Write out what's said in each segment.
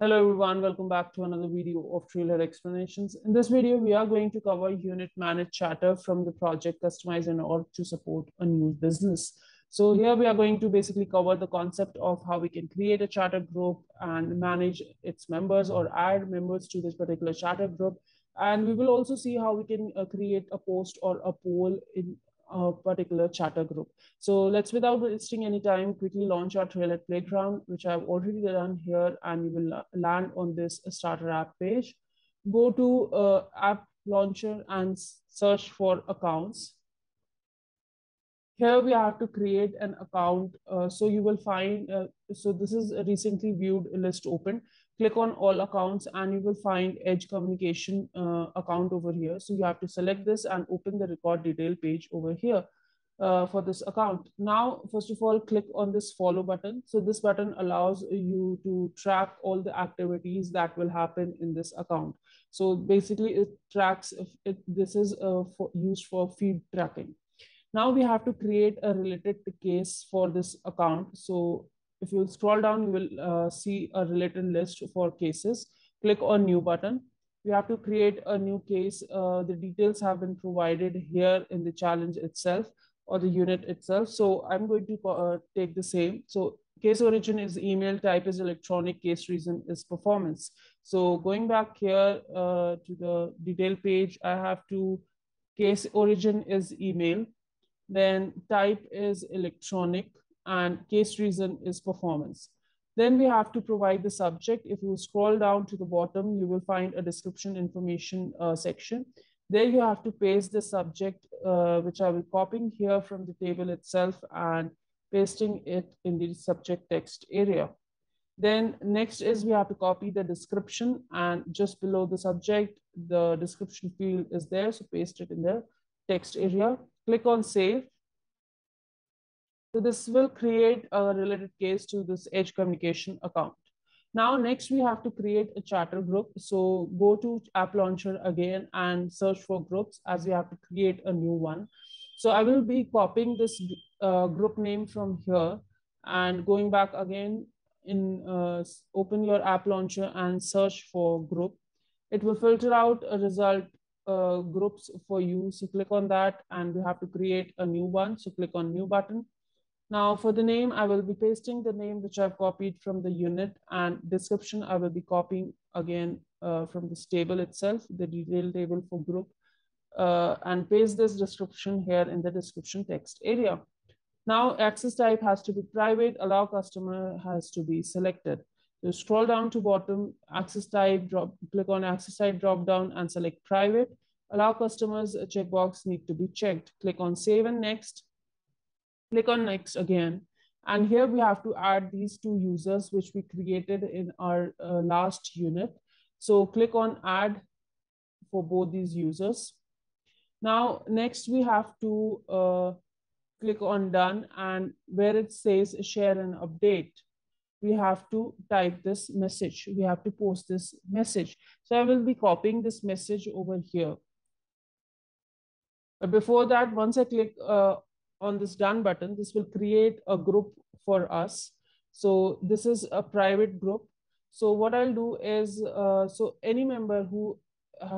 Hello everyone, welcome back to another video of Trailhead Explanations. In this video, we are going to cover unit managed chatter from the project Customize an org to support a new business. So here we are going to basically cover the concept of how we can create a chatter group and manage its members or add members to this particular chatter group. And we will also see how we can uh, create a post or a poll in a particular chatter group. So let's, without wasting any time, quickly launch our Trailhead Playground, which I've already done here, and you will land on this starter app page. Go to uh, app launcher and search for accounts. Here we have to create an account. Uh, so you will find, uh, so this is a recently viewed list open click on all accounts and you will find edge communication uh, account over here. So you have to select this and open the record detail page over here uh, for this account. Now, first of all, click on this follow button. So this button allows you to track all the activities that will happen in this account. So basically it tracks, if it, this is uh, for, used for feed tracking. Now we have to create a related case for this account. So if you scroll down, you will uh, see a related list for cases. Click on new button. You have to create a new case. Uh, the details have been provided here in the challenge itself or the unit itself. So I'm going to uh, take the same. So case origin is email, type is electronic, case reason is performance. So going back here uh, to the detail page, I have to case origin is email, then type is electronic, and case reason is performance. Then we have to provide the subject. If you scroll down to the bottom, you will find a description information uh, section. There you have to paste the subject, uh, which I will copying here from the table itself and pasting it in the subject text area. Then next is we have to copy the description and just below the subject, the description field is there. So paste it in the text area. Click on save so this will create a related case to this edge communication account. Now, next we have to create a chatter group. So go to app launcher again and search for groups as we have to create a new one. So I will be copying this uh, group name from here and going back again in uh, open your app launcher and search for group. It will filter out a result uh, groups for you. So click on that and we have to create a new one. So click on new button now for the name, I will be pasting the name which I've copied from the unit and description, I will be copying again uh, from this table itself, the detail table for group, uh, and paste this description here in the description text area. Now access type has to be private, allow customer has to be selected. So scroll down to bottom, access type, drop, click on access type drop down and select private. Allow customers a checkbox need to be checked. Click on save and next Click on next again. And here we have to add these two users, which we created in our uh, last unit. So click on add for both these users. Now, next we have to uh, click on done and where it says share and update, we have to type this message. We have to post this message. So I will be copying this message over here. But before that, once I click uh, on this done button, this will create a group for us. So this is a private group. So what I'll do is, uh, so any member who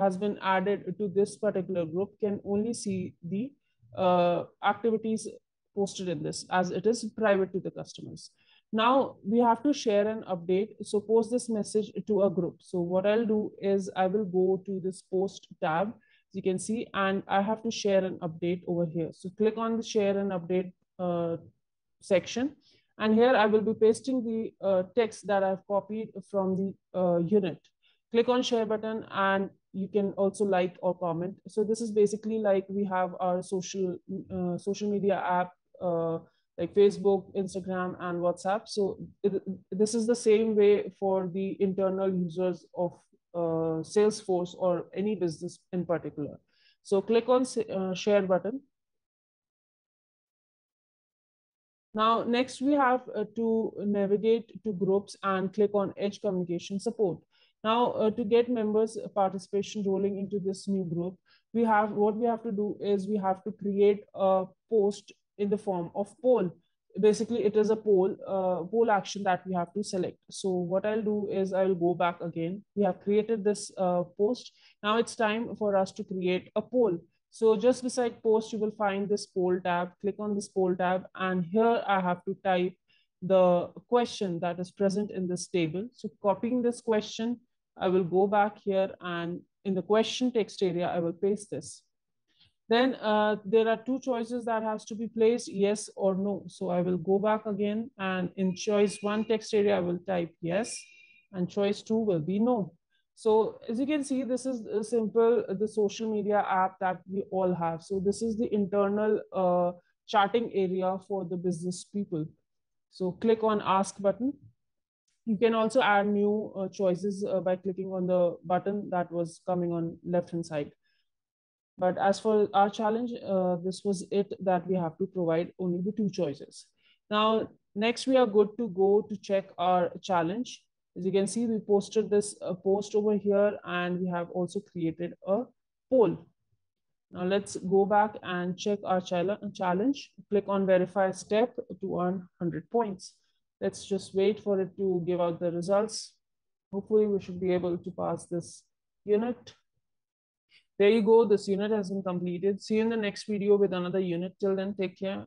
has been added to this particular group can only see the uh, activities posted in this as it is private to the customers. Now we have to share an update. So post this message to a group. So what I'll do is I will go to this post tab you can see, and I have to share an update over here. So click on the share and update uh, section. And here I will be pasting the uh, text that I've copied from the uh, unit. Click on share button and you can also like or comment. So this is basically like we have our social, uh, social media app, uh, like Facebook, Instagram, and WhatsApp. So it, this is the same way for the internal users of uh, Salesforce or any business in particular. So click on uh, share button. Now, next we have uh, to navigate to groups and click on Edge Communication Support. Now, uh, to get members participation rolling into this new group, we have what we have to do is we have to create a post in the form of poll. Basically it is a poll uh, poll action that we have to select. So what i'll do is i'll go back again. We have created this uh, post. Now it's time for us to create a poll. So just beside post you will find this poll tab. Click on this poll tab and here i have to type the question that is present in this table. So copying this question i will go back here and in the question text area i will paste this then uh, there are two choices that has to be placed, yes or no. So I will go back again and in choice one text area, I will type yes and choice two will be no. So as you can see, this is a simple, the social media app that we all have. So this is the internal uh, charting area for the business people. So click on ask button. You can also add new uh, choices uh, by clicking on the button that was coming on left hand side. But as for our challenge, uh, this was it that we have to provide only the two choices. Now, next we are good to go to check our challenge. As you can see, we posted this uh, post over here and we have also created a poll. Now let's go back and check our challenge. Click on verify step to earn 100 points. Let's just wait for it to give out the results. Hopefully we should be able to pass this unit. There you go. This unit has been completed. See you in the next video with another unit. Till then, take care.